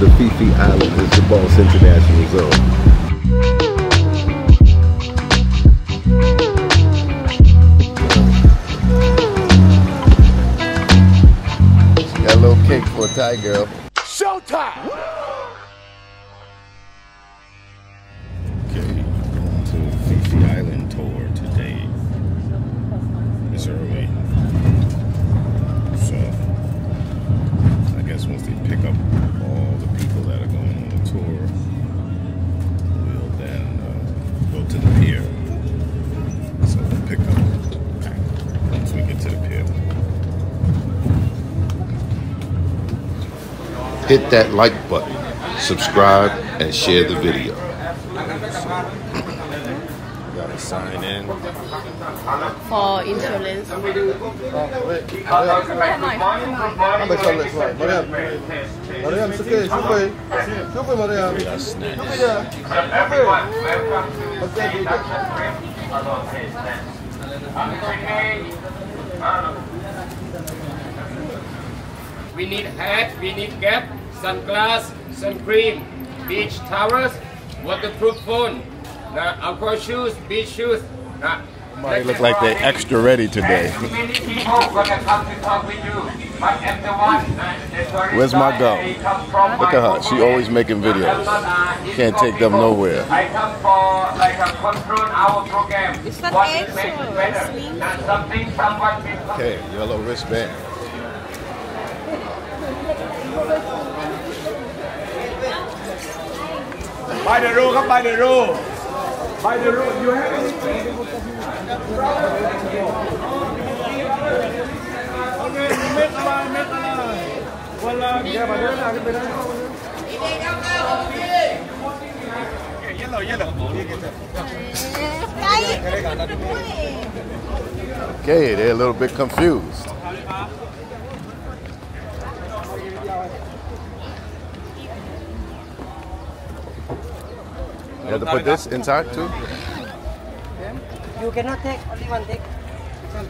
the Fifi Phi Island is the Boss International Zoe. Got a little cake for a Thai girl. Showtime! Hit that like button, subscribe, and share the video. Gotta sign in. for insurance. Mariam, We got snacks. We need hat, we need cap, sunglass, sun cream, beach towels, waterproof phone, uh, alcohol shoes, beach shoes. Uh, They look like they're extra ready today. Too many people gonna come to talk with you. But I'm the one. that's the Where's my reason girl? I come from Look at her. She always making videos. Can't take them nowhere. I come for By the rule, by the rule. By the rule, you have any Yellow. Okay, they're a little bit confused. You have to put this inside too? You cannot take, only one take. 'Cause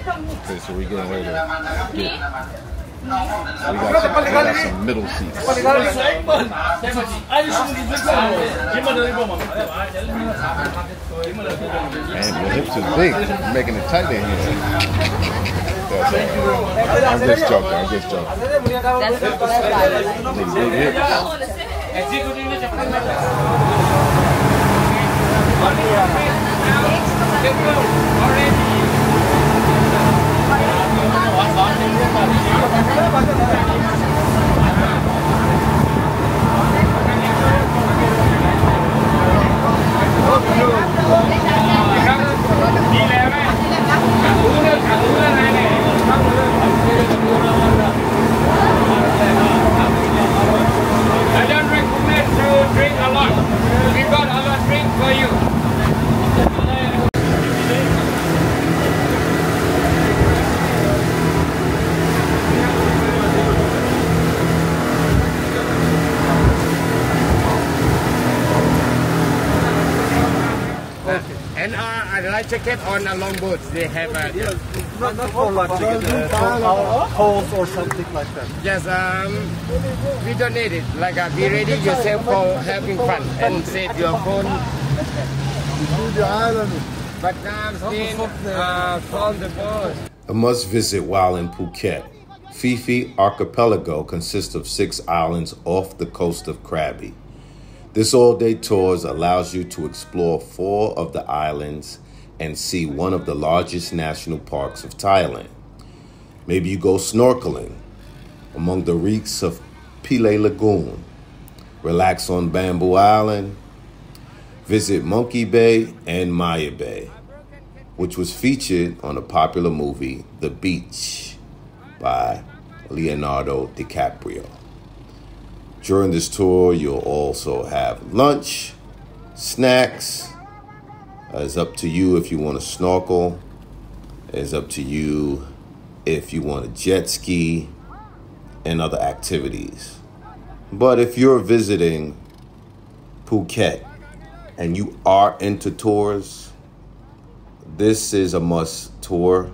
Okay, so we're getting ready to get. We got, we got some middle seats. Man, your hips are big. You're making it tight in here. That's all. I'm just joking. I'm just joking. That's, that's why I like big hips. I don't recommend to drink a lot. We got a lot drink for you. Uh, a jacket on a long boat. They have a Not, not for like uh, holes or something like that. yes. Um, we don't need it. Like uh, be ready yourself for having fun and save your phone. To the island. But now I'm seeing uh, from the boat. A must visit while in Phuket. Phi Phi Archipelago consists of six islands off the coast of Krabi. This all day tours allows you to explore four of the islands and see one of the largest national parks of Thailand. Maybe you go snorkeling among the reefs of Pileh Lagoon, relax on Bamboo Island, visit Monkey Bay and Maya Bay, which was featured on a popular movie, The Beach, by Leonardo DiCaprio. During this tour, you'll also have lunch Snacks uh, is up to you if you want to snorkel. It's up to you if you want to jet ski and other activities. But if you're visiting Phuket and you are into tours, this is a must tour.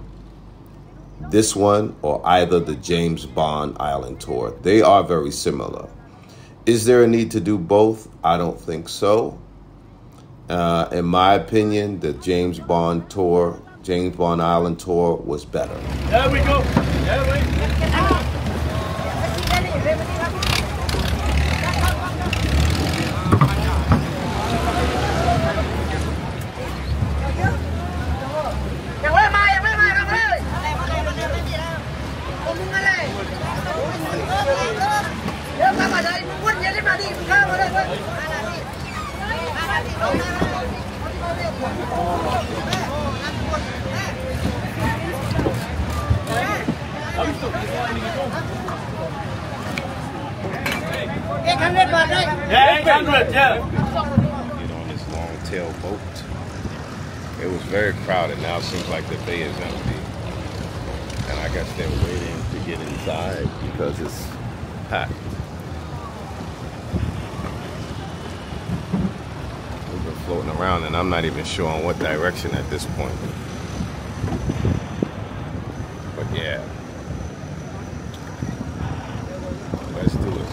This one or either the James Bond Island tour. They are very similar. Is there a need to do both? I don't think so. Uh, in my opinion, the James Bond tour, James Bond Island tour, was better. There we go. There we Yang lain mai, yang lain mai, yang lain. Ngomong lain. Ya, apa dari pun jadi mati. Kau boleh, boleh. Eight hundred baht, right? Yeah, 800, yeah. get on this long tail boat. It was very crowded. Now it seems like the bay is empty. And I guess they're waiting to get inside because it's packed. We've been floating around and I'm not even sure on what direction at this point. But yeah. Let's do it.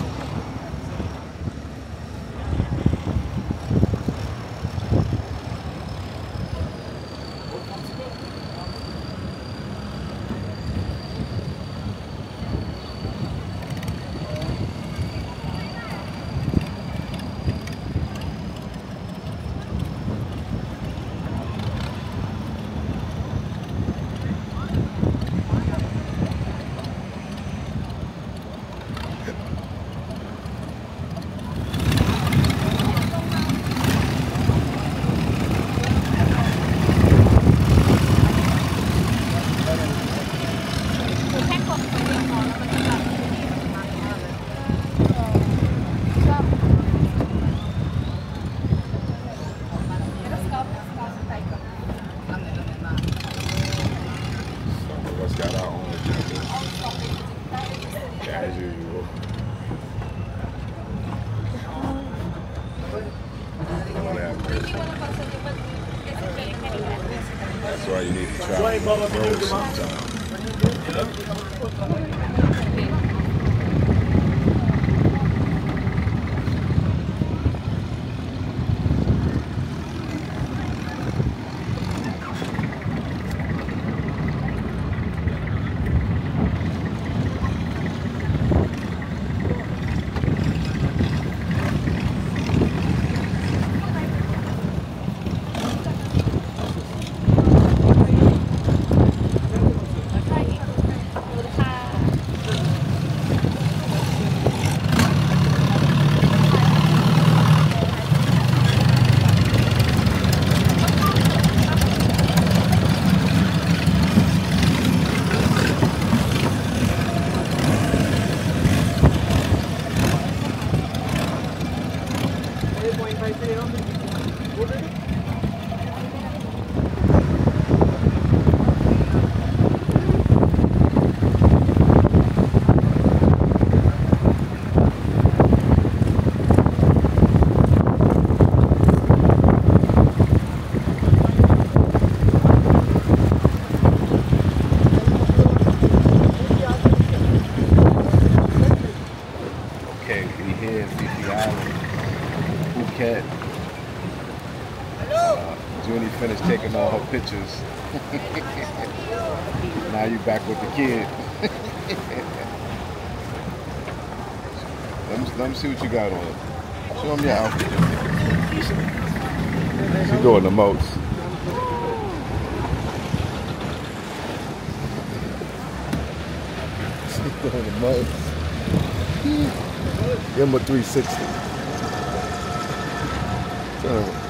Some of us got our own agendas. As usual. Lord have mercy. That's why you need to travel the road sometime. Okay, we here at Phi Phi Island, Phuket. Uh, Junie finished taking all her pictures. now you back with the kid. let, me, let me see what you got on. Show them your outfit. She's doing the most. She's doing the most. Give him a 360. Tell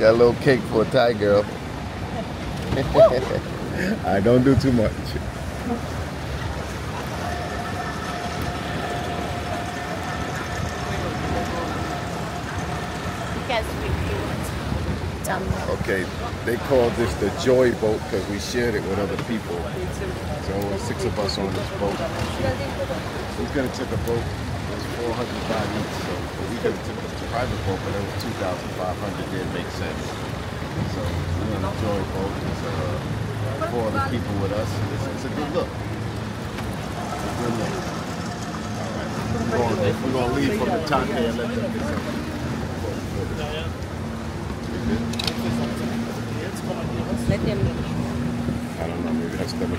Got a little cake for a Thai girl. I don't do too much. Okay, they call this the joy boat because we shared it with other people. So six of us on this boat. We're gonna took a boat. 405 each, so we private boat, but it was 2,500. Didn't make sense. So we're on the Joy Boat. It's uh, four other people with us. It's, it's a good look. It's a good look. All right. We're gonna, we're gonna leave from the top here and let them get some. Let them I don't know, maybe that's them.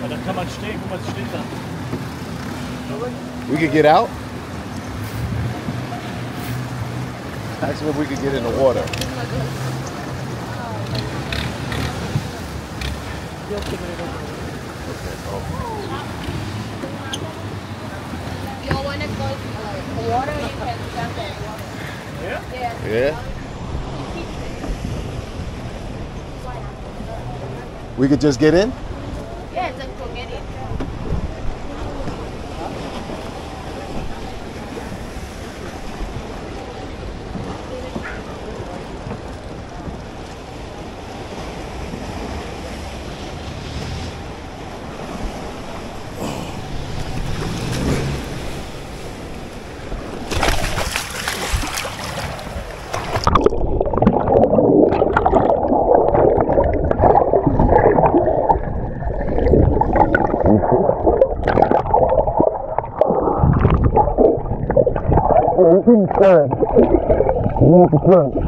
Ja, dann kann man stehen, guck mal, es steht da. We could get out. Ask if we could get in the water. You wanna go water? You can jump there. Yeah. We could just get in. Alright. You have to front.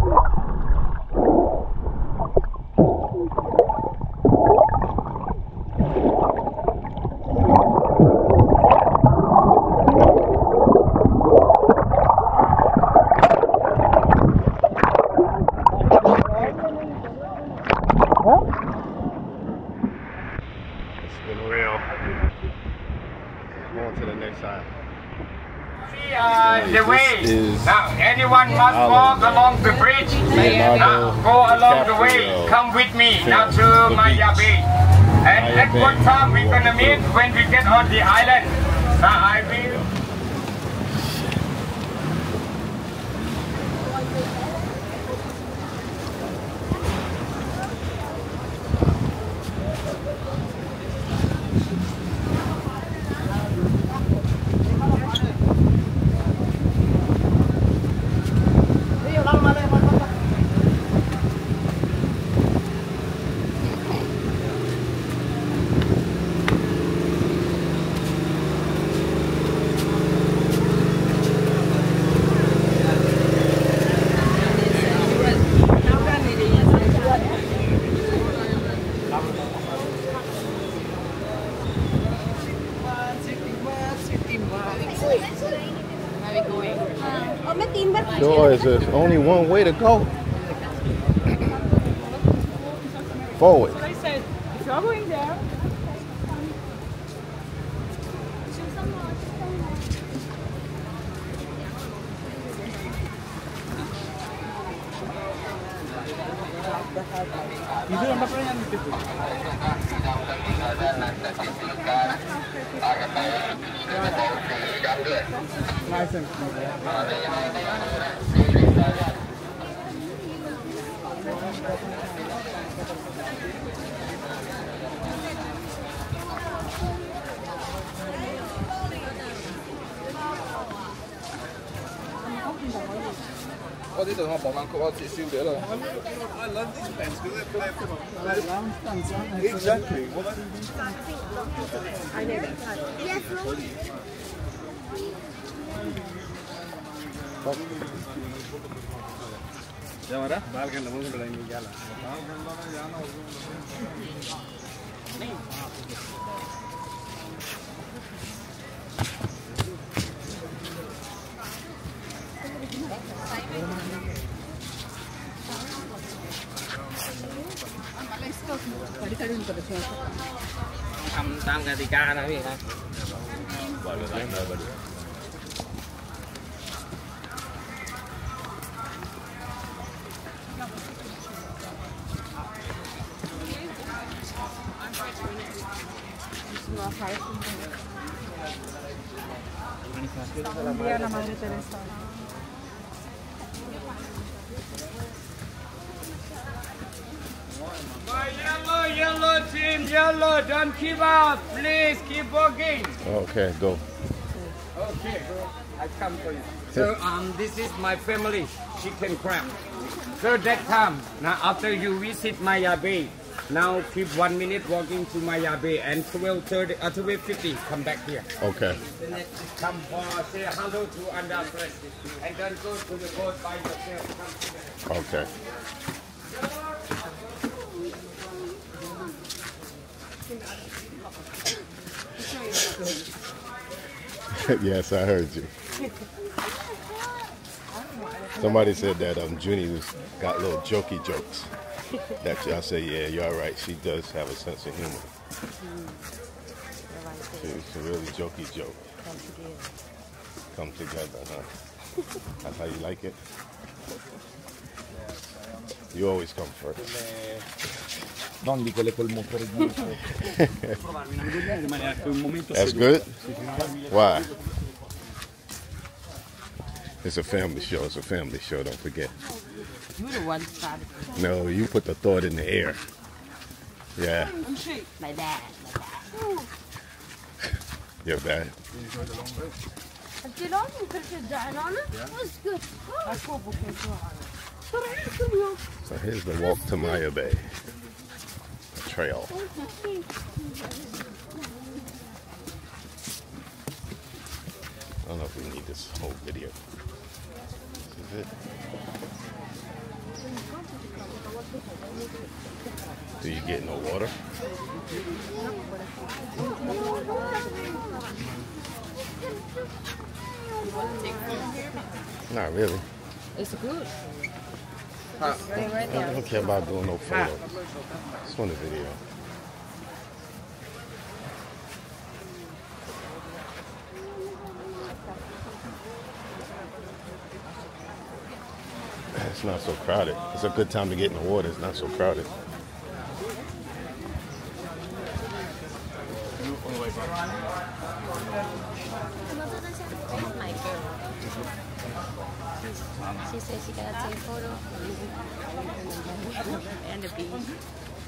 It's been real. Going to the next side. Uh, the way. is Now, anyone must island walk of along the bridge. Leonardo Now, go along the way. Come with me now to Maya. Bay. And at what time we're gonna meet when we get on the island. Now, I will. Where we going? Sure, is there's only one way to go. Forward. I said, if you're going there, Itu yang apa yang itu? Nice and clean. Exactly. ఏమరా బాల్కన్ ముందు ఇంకేళ Tâm tam cái thì ca đó vậy hả? Bởi vì đấy นะ Vía la Madre Teresa. Yellow, yellow team, yellow, don't give up. Please keep walking. Okay, go. Okay, go. I come for you. So um, this is my family chicken crab. So that time, now after you visit Maya Bay, now keep one minute walking to Maya Bay and 12:30, uh, 12:50 come back here. Okay. Come for say hello to Anda and then go to the boat by yourself. Come Okay. yes, I heard you. Somebody said that um Junie was got little jokey jokes. That I say, yeah, you're all right. She does have a sense of humor. Mm-hmm. She, she really jokey joke. Come together, huh? That's how you like it. You always come first. Non di quelle col motore dietro. Provarmi una guida rimanere anche un momento That's good. Why? It's a family show. It's a family show. Don't forget. You the one started No, you put the thought in the air. Yeah, like that. you're bad. Have you long you put your dad on it? That's good. So here's the walk to Maya Bay trail. I don't know if we need this whole video. This is it. Do you get no water? Not really. It's good. I don't care about doing no photos. Just want a video. It's not so crowded. It's a good time to get in the water. It's not so crowded.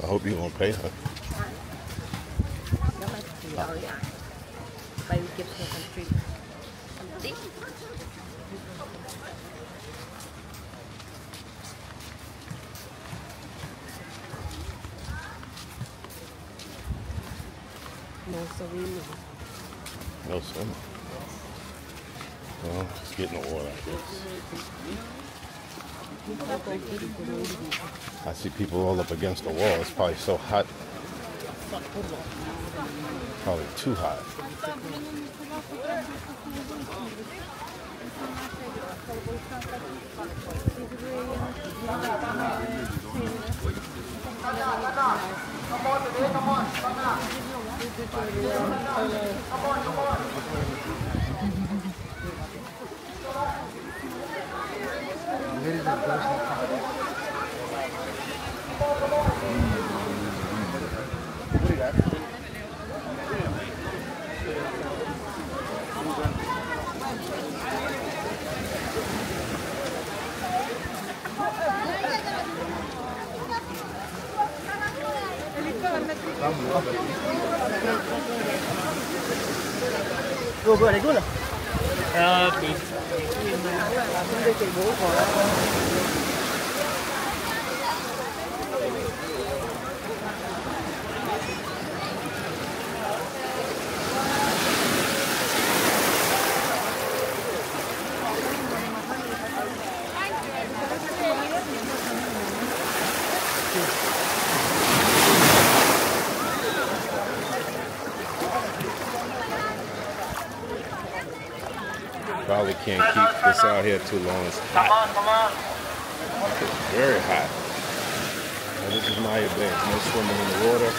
I hope you won't pay her. Nhà. Bay kịp theo country. Tí. No No summer. Well, it's getting the I guess. I see people all up against the wall. It's probably so hot. Probably too hot. Come on, come on, come on. Vamos, vamos. vừa vừa đấy rút rồi. Ờ, bị. Probably can't keep this out here too long. It's hot. It's very hot. Now, this is my event. No swimming in the water.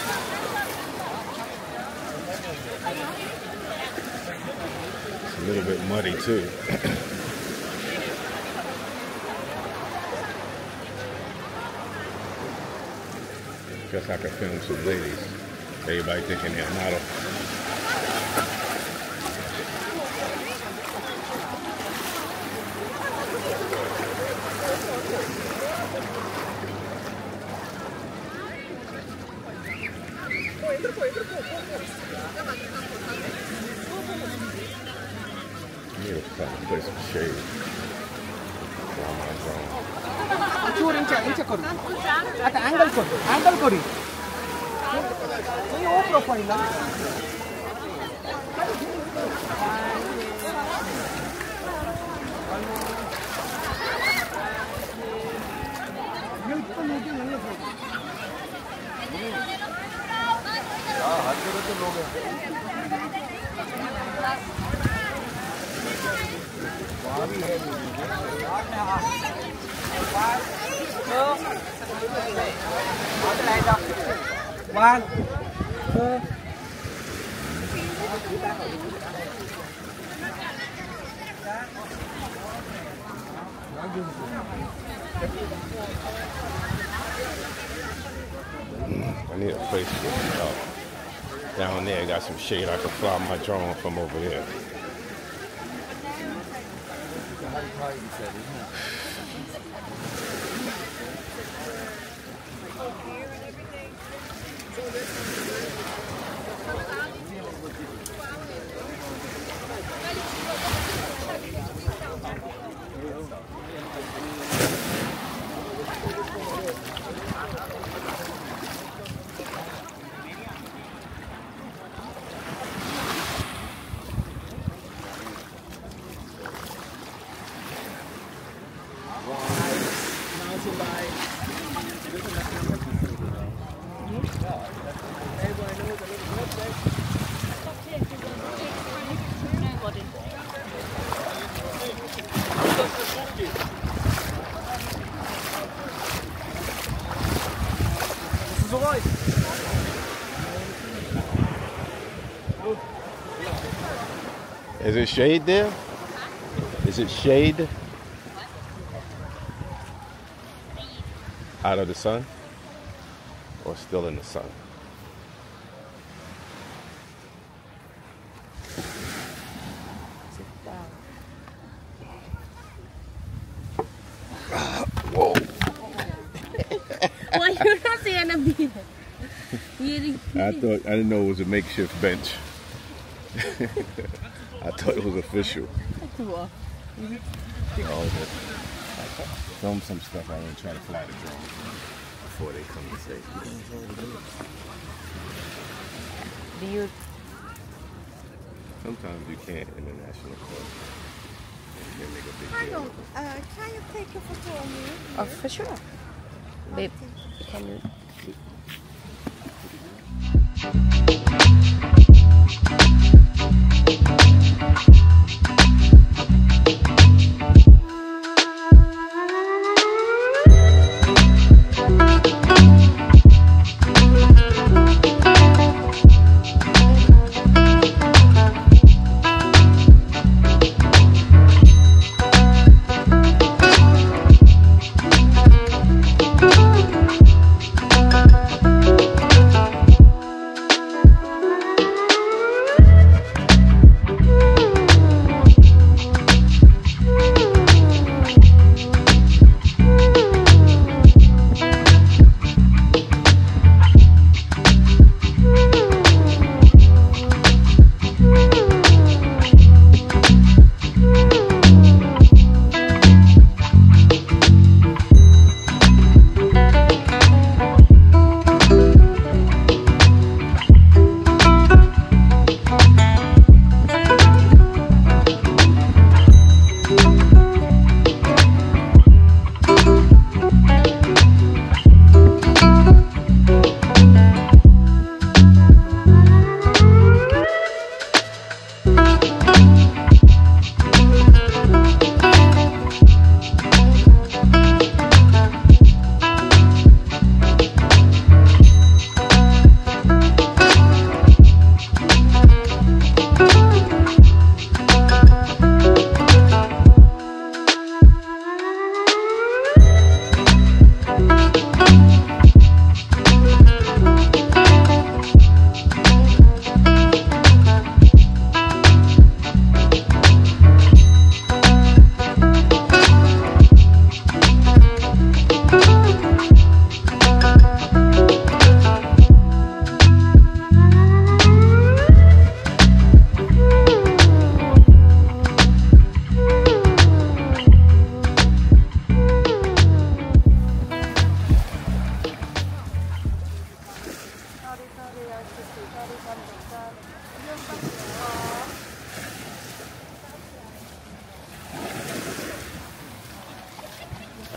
It's a little bit muddy too. Guess I could film some ladies. Everybody thinking they're model. Need to find a place of shade. చూడు angle ఇంచ కొడు at angle కొడు angle కొడి ఓ profile जरूरत के लोग हैं One, two. I need a place to get out. Down there. Got some shade. I can fly my drone from over there. Is it shade there? Is it shade? Out of the sun? Or still in the sun? Whoa. Why you not saying a beat? Really? I thought I didn't know it was a makeshift bench. I thought it was official. Cool. Oh, but film some stuff. I want to try to fly the drone before they come to say. Do you Sometimes you can't international court. You can make a big Hang deal. on, uh, can you take a photo of me? Oh, for sure. Babe, can you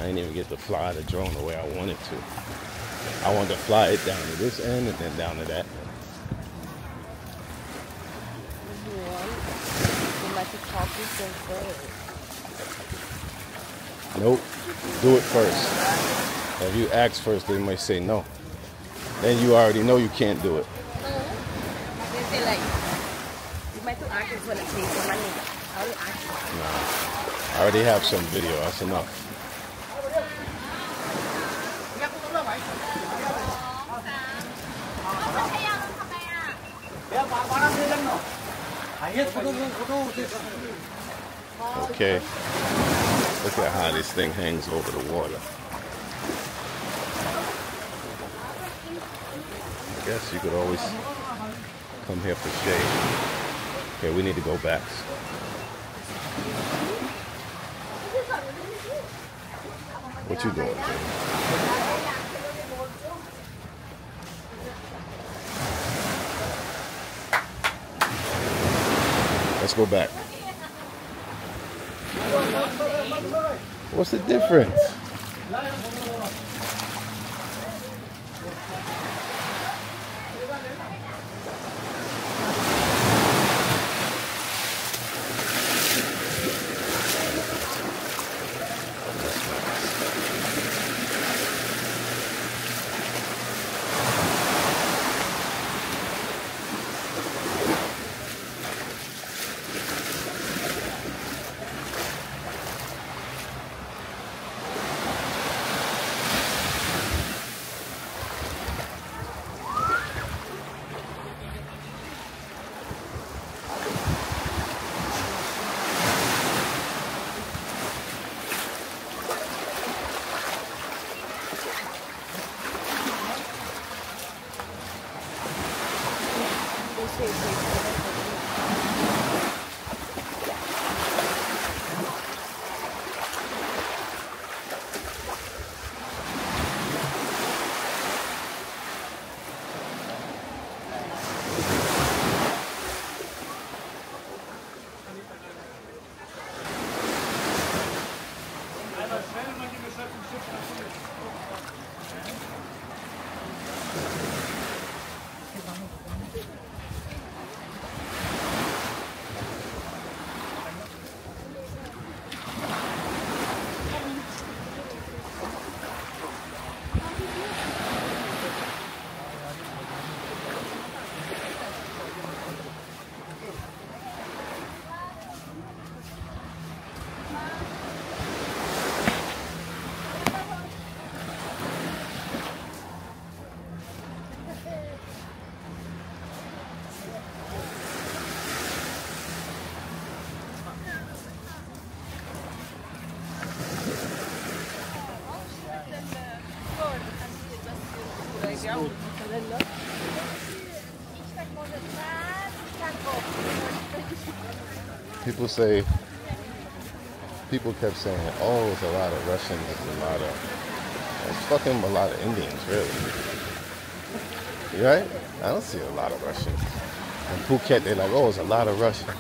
didn't even get to fly the drone the way I wanted to. I wanted to fly it down to this end and then down to that. Nope. Do it first. If you ask first, they might say no. Then you already know you can't do it. Nah. I already have some video. That's enough. Okay. Look at how this thing hangs over the water. I guess you could always come here for shade. Okay, we need to go back. What you doing? Jay? Go back. What's the difference? Say, people kept saying, oh, it's a lot of Russians, it's a lot of, it's fucking a lot of Indians, really. Right? I don't see a lot of Russians. In Phuket, they're like, oh, it's a lot of Russians.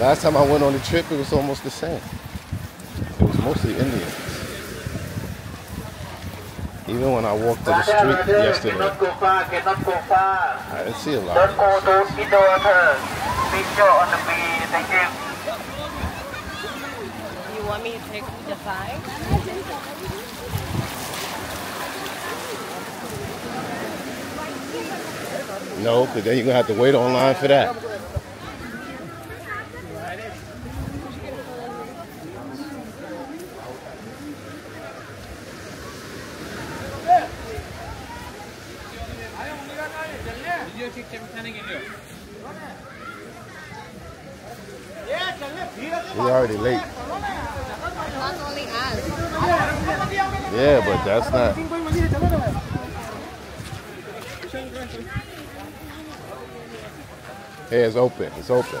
Last time I went on the trip, it was almost the same. It was mostly Indians. Even when I walked to the street yesterday. I didn't see a lot. to indoor water. Picture on the beach, thank you. You want me to take the side? No, because then you're going to have to wait online for that. We already late. That's only us. Yeah, but that's not. Hey, it's open. It's open.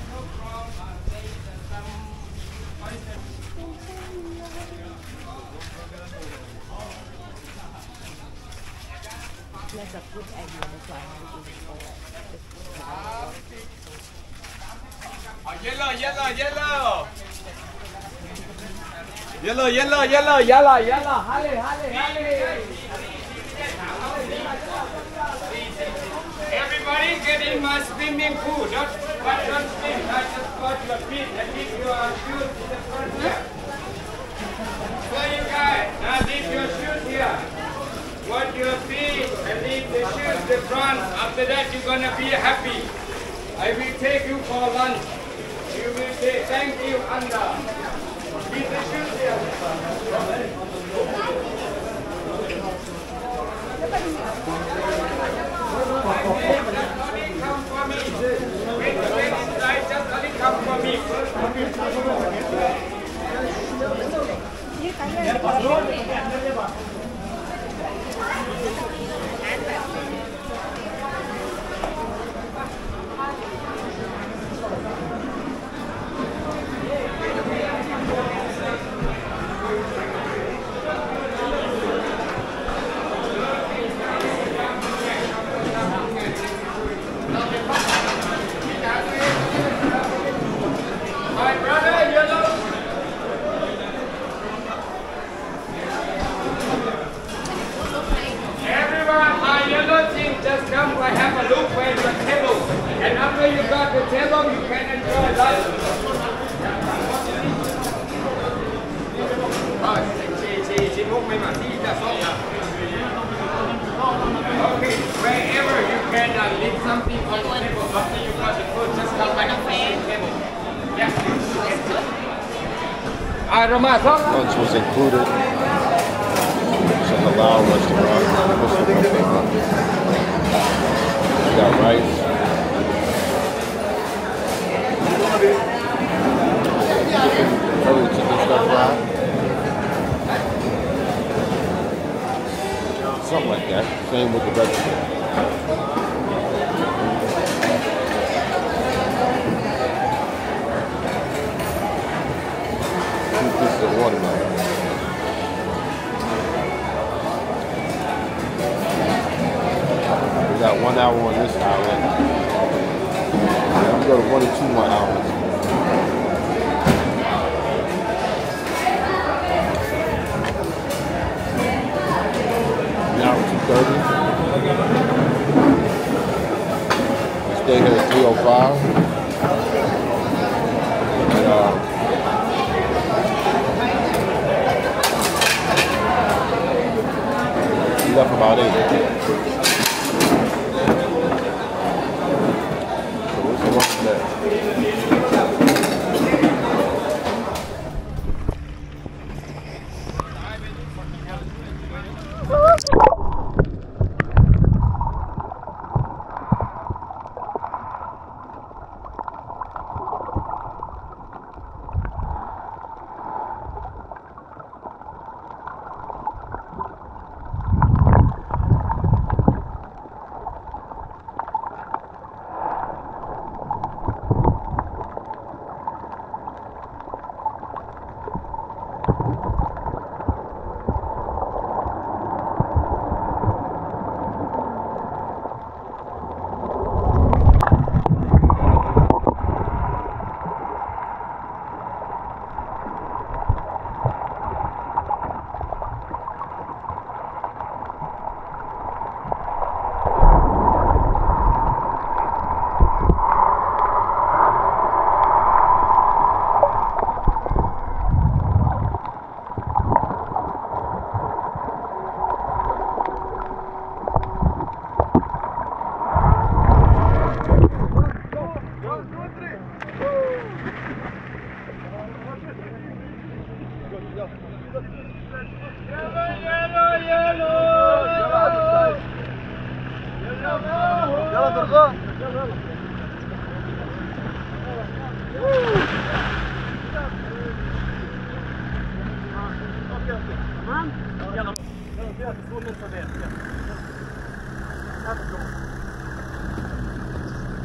That's a good idea. That's for yellow, yellow, yellow. Yellow, yellow, yellow, yellow, yellow. Everybody get in my swimming pool. Don't, but don't swim. I just got your feet and leave your shoes in the front here. You guys, now leave your shoes here. What your feet and leave the shoes the front. After that you're gonna be happy. I will take you for lunch. You will say thank you, Anda. Leave the shoes here. For me. You just only come for me. My brother, yellow. Everyone, my yellow team just come and have a look where your table. And after you got you can enjoy đã xong Okay, wherever you can uh, leave something on the table after you got the food, just come back to the table. Yeah. Ah, Roma, come. lunch was included. It's a halal restaurant. Muslim restaurant. We got rice. Curry chicken stir fry. Something like that. Same with the vegetables.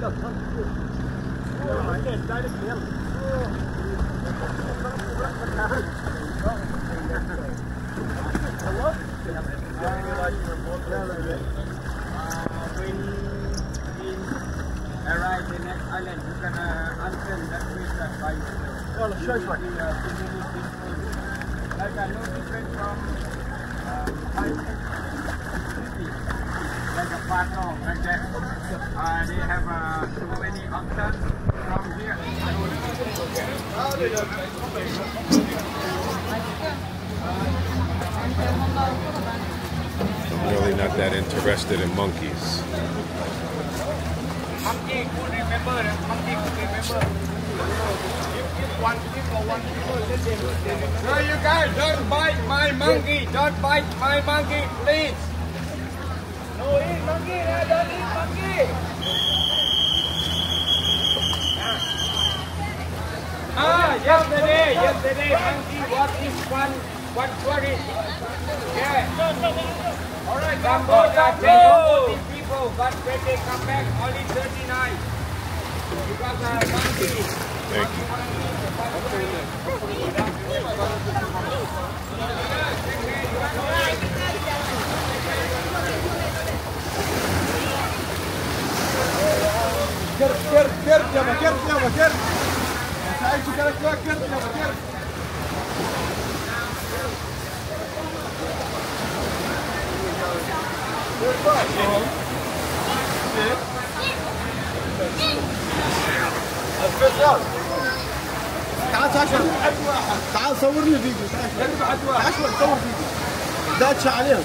Não, mas é, dá ele mesmo. Interested in monkeys. Monkey could remember, monkey could remember. Let them. You guys don't bite my monkey, don't bite my monkey, please. No eat monkey, no, don't eat monkey. Ah, yesterday, yesterday monkey was this one, one tourist. Yeah. Gambo. These people, but when they come back, only 39. Because uh, monkey. Thank you. Gel gel gel yama gel yama gel. Sen çıkarak bak gel yama gel. تعال تعال تعال. صور لي فيديو تعال. تعال صور فيديو. داتش عليهم.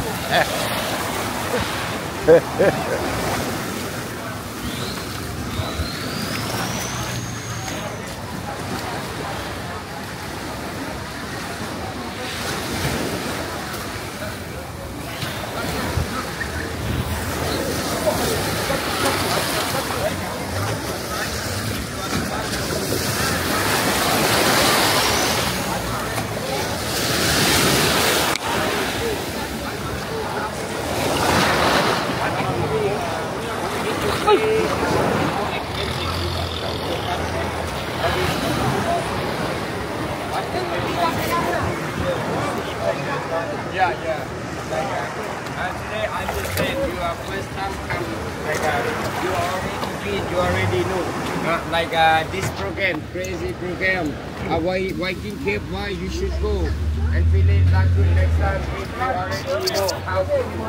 like uh, this program, crazy program, uh, why Viking Cave, why you should go and feel it like next time you already know how to do.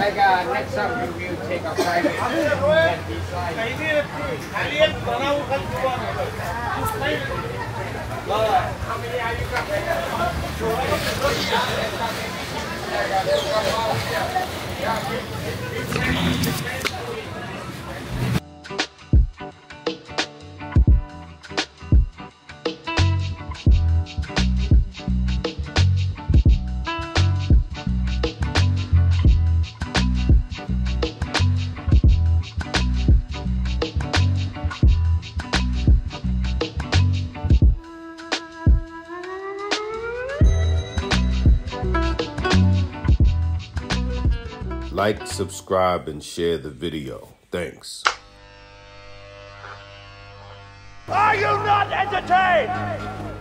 Like uh, next time you will take a private and decide. How many are you coming? Subscribe, and share the video. Thanks. Are you not entertained?